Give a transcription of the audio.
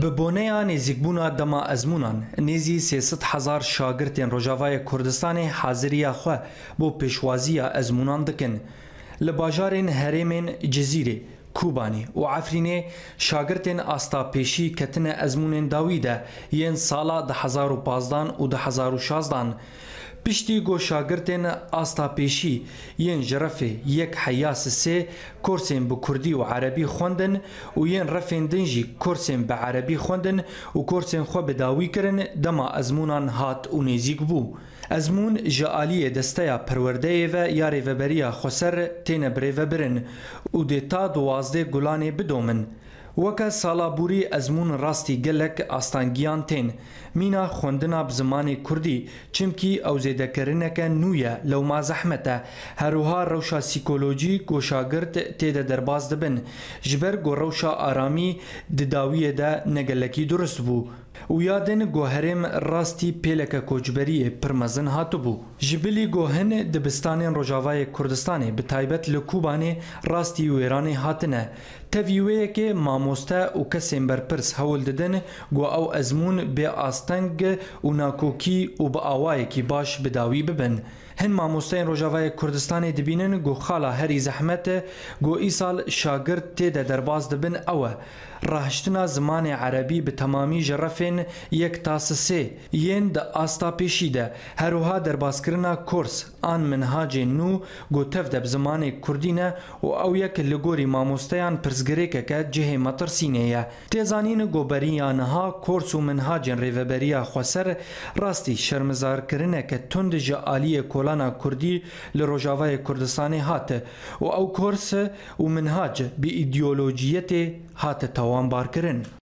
به بونیان زیگبونا دما ازمونان نیزی 300000 شاگردین روجاوای کوردستان حاضریه خو بو پیشوازی ازمونان دکن لباجارین هرمن جزیره کوبانی و عفرینه شاگردین آستا پیشی کتن ازمونین داویده ین سالا ده هزار و پازدان و ده هزار و شازدان پشتی گۆشاگرتێن ئاستاپێشی یەن ژرەفێ یەک حەیاس سێ کورسێن بە کوردی و عەربی خوندن و یەن ڕەفێن دنجی کورسێن بە عەربی خوندن و کورسێن خۆ بەداوی کردن دەما ئەزمونان هات و نێزیک بوو. ئەزمون ji aliyê desteya perwerdeyê ve ya rêveberiya xweser têne birêve birin û dê ta duwazdê gulanê bidomin. وەکە سالابووری ئەزمون ڕاستی گەلک ئاستانگییان تێن مینا خوندنا بزمانی کوردی چمکی ئەو زێدەکردنەکە نویە لەو مازەحمەتە هەروها ڕەوشە سیکۆلۆجی گۆشاگرت تێدە دەرباز دەبن ژبەر گۆڕەوشە ئارامی دداویەدا نەگەلەکی درست بوو و یا دن گوهرم راستی پیلک کوچبری پرمزن هاتو بو جبلی گوهن دبستان رجاوای کردستان به تایبت لکوبانه راستی ویران هاتنه تفیوه که ماموستا و کسیم برپرس هول ددن گو او ازمون به آستنگ و ناکوکی و به آوای کی باش بداوی ببن هن ماموستین روجاوای کردستان دبینن گو خالا هری زحمت گو ایسال شاگرد تیده درباز دبن اوه راهشتنا زمان عربی به تمامی جرفین یک تا سه یین د آستا پیشی ده هروها در باسکرنا کورس آن منهاج نو گوتف ده بزمان کردی نه و او یک لگوری ماموستیان پرزگری که که جه مترسینه یه تیزانین گوبریانها کورس و منهاج ریوبریا خوسر راستی شرمزار کرنه که تند جالی کولانا کردی لروجاوه کردستانی هاته و او کورس و منهاج به ایدیولوژیت هاته توانبار کرن